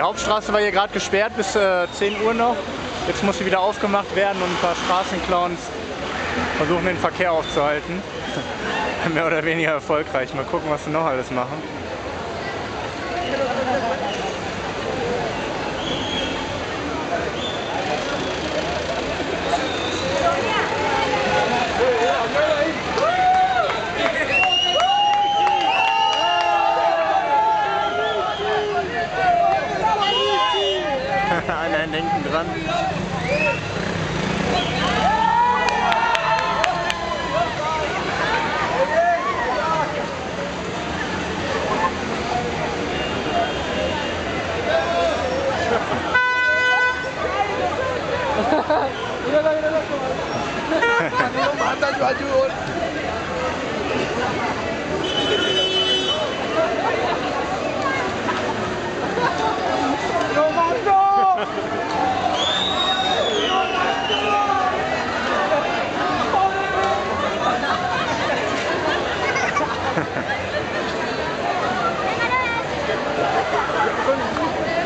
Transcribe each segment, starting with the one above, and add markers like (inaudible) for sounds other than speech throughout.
Die Hauptstraße war hier gerade gesperrt bis äh, 10 Uhr noch. Jetzt muss sie wieder aufgemacht werden und ein paar Straßenclowns versuchen den Verkehr aufzuhalten. (laughs) Mehr oder weniger erfolgreich. Mal gucken, was sie noch alles machen. (laughs) Einer hinten dran. (laughs) (laughs) Jeffer, え!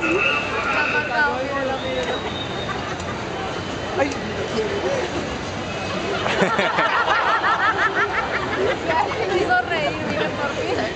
Me hizo reír, miren por mí. Está.